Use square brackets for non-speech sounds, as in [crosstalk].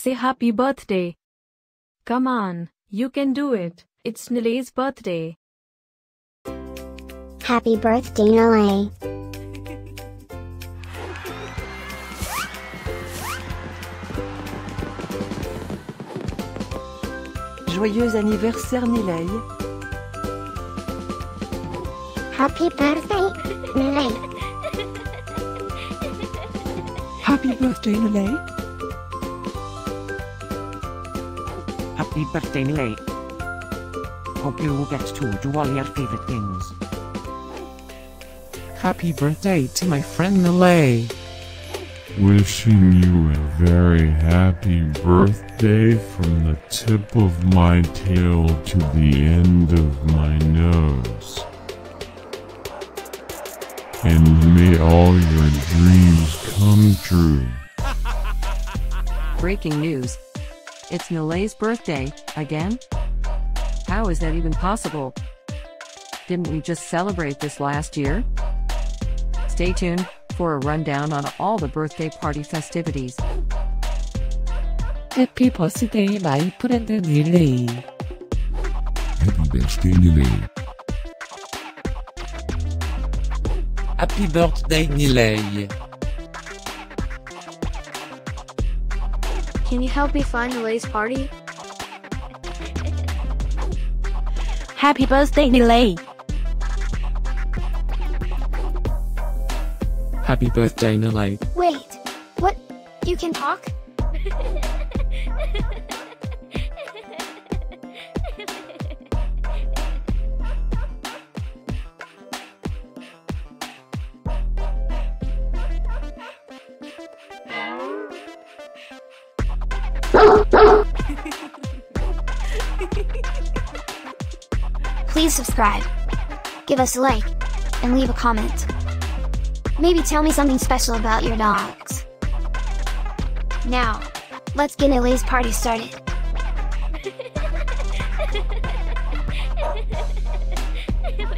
Say happy birthday. Come on, you can do it. It's Nilay's birthday. Happy birthday, Nilay. Joyeux anniversaire Nilay. Happy birthday, Nilay. Happy birthday, Nilay. Happy birthday, Nilay. Hope you will get to do all your favorite things. Happy birthday to my friend Nilay. Wishing you a very happy birthday from the tip of my tail to the end of my nose. And may all your dreams come true. Breaking news. It's Nilay's birthday, again? How is that even possible? Didn't we just celebrate this last year? Stay tuned for a rundown on all the birthday party festivities. Happy birthday, my friend Nilay. Happy birthday, Nilay. Happy birthday, Nilay. Can you help me find Nilay's party? Happy birthday, Nilay. Happy birthday, Nilay. Wait, what? You can talk? [laughs] Please subscribe, give us a like, and leave a comment. Maybe tell me something special about your dogs. Now, let's get Nilay's party started. [laughs]